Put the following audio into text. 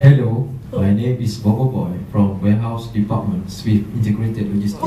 Hello, my name is Bobo Boy from Warehouse Department Swift Integrated Logistics.